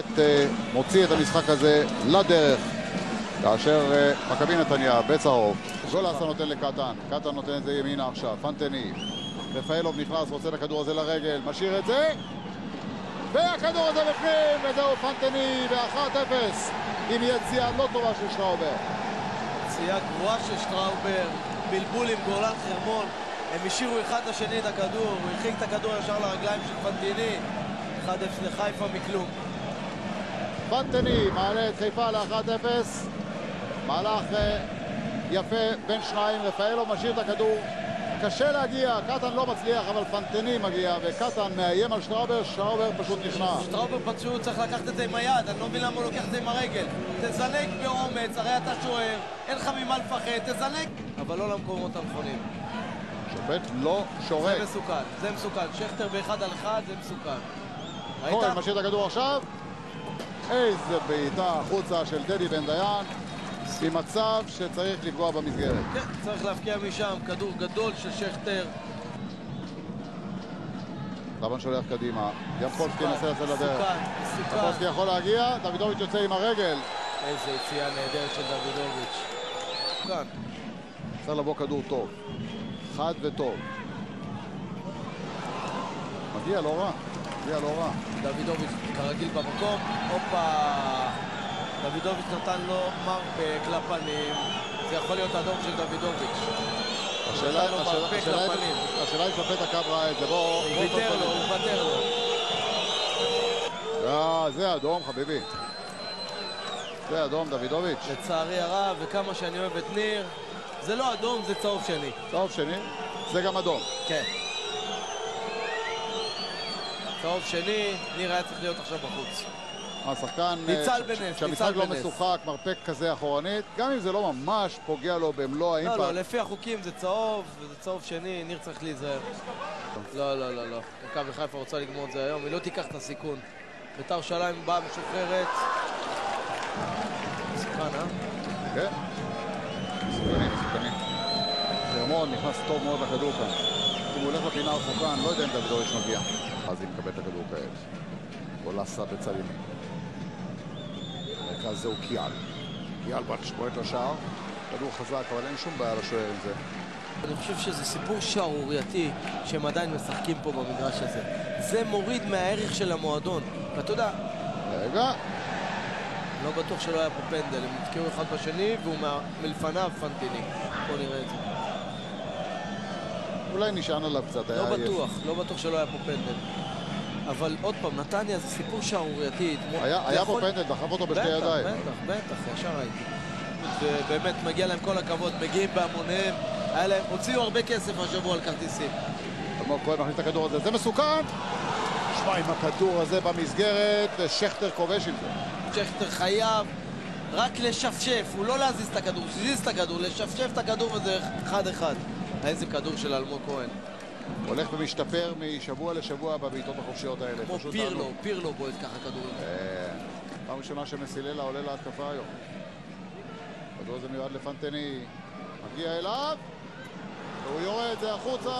בהחלט אה, מוציא את המשחק הזה לדרך. כאשר אה, מכבי נתניה בצהוב, גולסה נותן לקטן, קטן נותן את זה ימינה עכשיו, פנטני. רפאלוב נכנס, רוצה את הכדור הזה לרגל, משאיר את זה, והכדור הזה בפנים, וזהו פנטני ב-1-0 עם יציאה לא טובה של שטראובר. יציאה גרועה של שטראובר, בלבול עם גולן חרמון. הם השאירו אחד לשני את הכדור, הוא הרחיק את הכדור ישר לרגליים של פנטיני. 1-0 לחיפה מכלום. פנטני מעלה את חיפה ל-1-0. מהלך אה, יפה בין שניים, רפאלוב משאיר את הכדור. קשה להגיע, קטן לא מצליח, אבל פנטני מגיע, וקטן מאיים על שטראובר, שטראובר פשוט נכנע. שטראובר פשוט צריך לקחת את זה עם היד, אני לא מבין למה הוא לוקח את זה עם הרגל. תזנק באומץ, הרי אתה שוער, אין לך ממה לפחד, תזנק. אבל לא למקומות הנכונים. שופט לא שורק. זה מסוכן, זה מסוכן. שכטר באחד על אחד, זה מסוכן. כהן משאיר את הכדור עכשיו. איזה בעיטה החוצה של דדי בן דיין. עם מצב שצריך לפגוע במסגרת. כן, צריך להבקיע משם, כדור גדול של שכטר. רבן שולח קדימה, ימפולסקי מנסה לצאת לדרך. מסוכן, מסוכן. ימפולסקי יכול להגיע, דוידוביץ' יוצא עם הרגל. איזה יציאה נהדרת של דוידוביץ'. מסוכן. צריך לבוא כדור טוב. חד וטוב. מגיע לא רע, מגיע לא רע. דוידוביץ' כרגיל במקום, הופה! דוידוביץ' נתן לו מרפק לפנים, זה יכול להיות אדום של דוידוביץ'. השאלה אם שופט הקו ראה את זה, בוא... הוא ויתר לו, הוא ויתר לו. זה. אה, זה אדום, חביבי. זה אדום, דוידוביץ'. לצערי הרב, וכמה שאני אוהב את ניר, זה לא אדום, זה צהוב שני. צהוב שני, זה גם אדום. כן. צהוב שני, ניר היה צריך להיות עכשיו בחוץ. השחקן, ניצל אה, בנס, כשהמשחק ניצל לא. משוחק, מרפק כזה אחורנית, גם אם זה לא ממש פוגע לו במלוא לא, לא, האימפקט. לפי החוקים זה צהוב, וזה צהוב שני, ניר צריך להיזהר. לא, לא, לא, לא. מכבי חיפה רוצה לגמור את זה היום, היא לא תיקח את הסיכון. בית"ר ירושלים באה משוחררת. מסוכן, אה? כן. מסוכנים, מסוכנים. חרמון נכנס טוב מאוד לכדור כאן. אם הוא הולך לפינה הרחוקה, אני לא יודע אם דוידוביץ' מגיע. אז היא מקבל את הכדור כעת. גולסה בצד ימין. במרכז זהו קיאל. קיאל בועט לשער. כדור חזק, אבל אין שום בעיה לשוער עם זה. אני חושב שזה סיפור שערורייתי שהם עדיין משחקים פה במגרש הזה. זה מוריד מהערך של המועדון. ואתה יודע, רגע, לא בטוח שלא היה פה פנדל, הם נתקעו אחד בשני והוא מלפניו פנטיני. בוא נראה את זה. אולי נשען עליו קצת, היה לא עייף. בטוח, לא בטוח שלא היה פה פנדל. אבל עוד פעם, נתניה זה סיפור שערורייתי. היה היה פה יכול- פנדל, דחף אותו בשתי בטח, ידיים. בטח, בטח, ישר ראיתי. ובאמת, מגיע להם כל הכבוד, מגיעים בהמוניהם. היה להם, הוציאו הרבה כסף השבוע על כרטיסים. אלמוג כהן מכניס את הכדור הזה, זה מסוכן! שמע, עם הכדור הזה במסגרת, שכטר כובש עם זה. שכטר חייב רק לשפשף, הוא לא להזיז את הכדור, להזיז את הכדור, לשפשף את הכדור וזה אחד-אחד. איזה כדור של אלמוג כהן. הולך ומשתפר משבוע לשבוע בבעיטות החופשיות האלה. כמו פירלו, תענוג. פירלו בועט ככה כדורים. אה, פעם ראשונה שמסיללה עולה להתקפה היום. הכדור הזה מיועד לפנטני, מגיע אליו, והוא יורד, זה החוצה.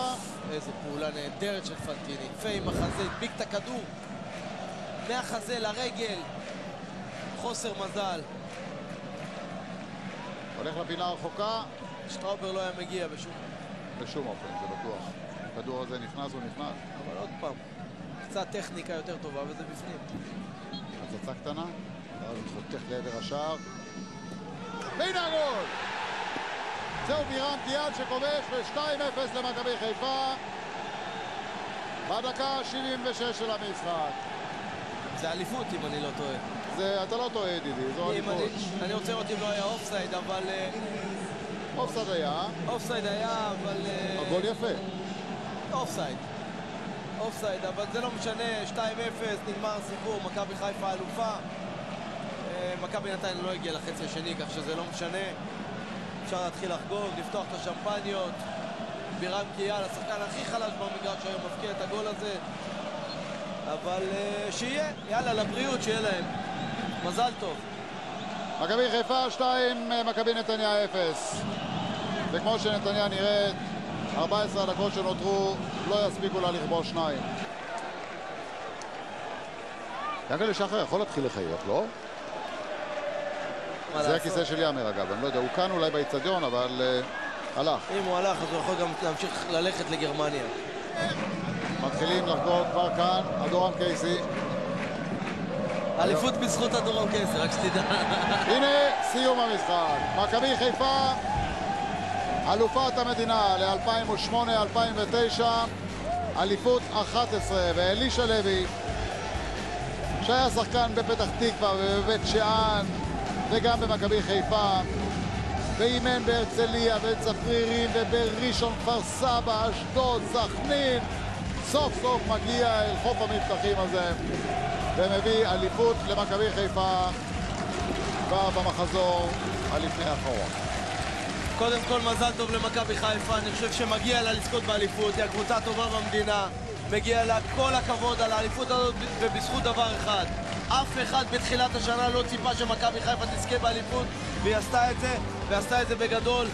איזה פעולה נהדרת של פנטיני. יפה עם החזה, הדביק את הכדור. מהחזה לרגל. חוסר מזל. הולך לפינה הרחוקה, שטראובר לא היה מגיע בשום... בשום אופן, זה בטוח. הכדור הזה נכנס, הוא נכנס. אבל עוד פעם, קצת טכניקה יותר טובה וזה בפנים. הצצה קטנה, ואז הוא חותך לעבר השער. והנה הגול! זהו בירם כיאל שכובש ב-2-0 למכבי חיפה בדקה ה-76 של המשחק. זה אליפות אם אני לא טועה. זה, אתה לא טועה ידידי, זו אם אני, אליפות. אני רוצה לראות אם לא היה אופסייד, אבל... אופסייד היה, אופסייד היה, אבל... אה, הגול יפה. אופסייד. אופסייד, אבל זה לא משנה, 2-0, נגמר הסיפור, מכבי חיפה אלופה. אה, מכבי נתניה לא הגיע לחצי השני, כך שזה לא משנה. אפשר להתחיל לחגוג, לפתוח את השמפניות. בירם קיאל, השחקן הכי חלש במגרש היום, מפקיע את הגול הזה. אבל אה, שיהיה, יאללה, לבריאות, שיהיה להם. מזל טוב. מכבי חיפה 2, מכבי נתניה 0. וכמו שנתניה נראית, 14 הדקות שנותרו לא יספיקו לה לכבוש שניים. יענקלה שחר יכול להתחיל לחייך, לא? זה לעשות? הכיסא של יאמר אגב, אני לא יודע, הוא כאן אולי באיצטדיון, אבל אה, הלך. אם הוא הלך, אז הוא יכול גם להמשיך ללכת לגרמניה. מתחילים לחגוג כבר כאן, אדורם קייסי. אליפות בזכות הדורון קייסי, רק שתדע. הנה סיום המשחק. מכבי חיפה, אלופת המדינה ל-2008-2009, אליפות 11, ואלישע לוי, שהיה שחקן בפתח תקווה ובבית שאן, וגם במכבי חיפה, ואימן בהרצליה ובצפרירים ובראשון כפר סבא, אשדוד, סכנין, סוף סוף מגיע אל חוף המבטחים הזה ומביא אליפות למכבי חיפה כבר במחזור הלפני האחרון. קודם כל מזל טוב למכבי חיפה, אני חושב שמגיע לה לזכות באליפות, היא הקבוצה הטובה במדינה, מגיע לה כל הכבוד על האליפות הזאת ובזכות דבר אחד. אף אחד בתחילת השנה לא ציפה שמכבי חיפה תזכה באליפות והיא עשתה את זה, ועשתה את זה בגדול.